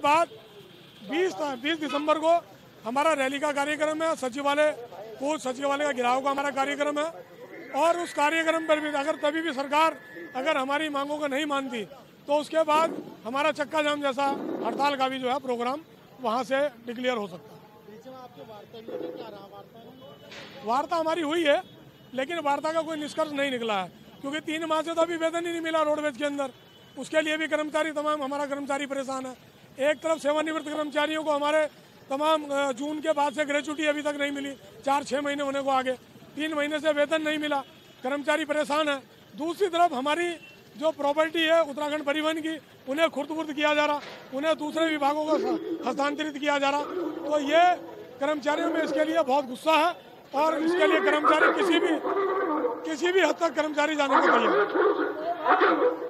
बाद 20 20 दिसंबर को हमारा रैली का कार्यक्रम है, सचिवालय को सचिवालय का गिराव का हमारा कार्यक्रम है। और उस कार्यक्रम पर भी अगर तभी भी सरकार अगर हमारी मांगों को नहीं मानती तो उसके बाद हमारा चक्का जाम जैसा हड़ताल का भी जो है प्रोग्राम वहाँ से डिक्लेयर हो सकता है। वार्ता हमारी हुई है, लेकिन वार्ता का कोई निष्कर्ष नहीं निकला है, क्योंकि तीन माह से तो अभी वेतन ही नहीं मिला रोडवेज़ के अंदर। उसके लिए भी कर्मचारी तमाम, हमारा कर्मचारी परेशान है। एक तरफ़ सेवानिवृत्त कर्मचारियों को हमारे तमाम जून के बाद से ग्रेचुटी अभी तक नहीं मिली। चार छः महीने होने को आगे। तीन महीने से वेतन नहीं मिला। कर्मचारी परेशान है। दूसरी तरफ़ हमारी जो प्रॉपर्टी है उत्तराखंड परिवहन की, उन्हें खुर्द खुर्द किया जा रहा। उन्हें दूसरे विभागों को हस्तांतरित किया जा रहा। तो ये कर्मचारियों में इसके लिए बहुत गुस्सा है और इसके लिए कर्मचारी किसी भी किसी भी हद तक कर्मचारी जाने को तैयार